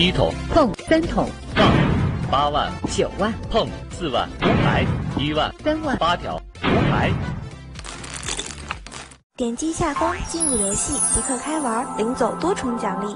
一桶。碰三桶。杠八万。九万。碰四万。五牌一万。三万。八条。五牌，点击下方进入游戏即可开玩，领走多重奖励。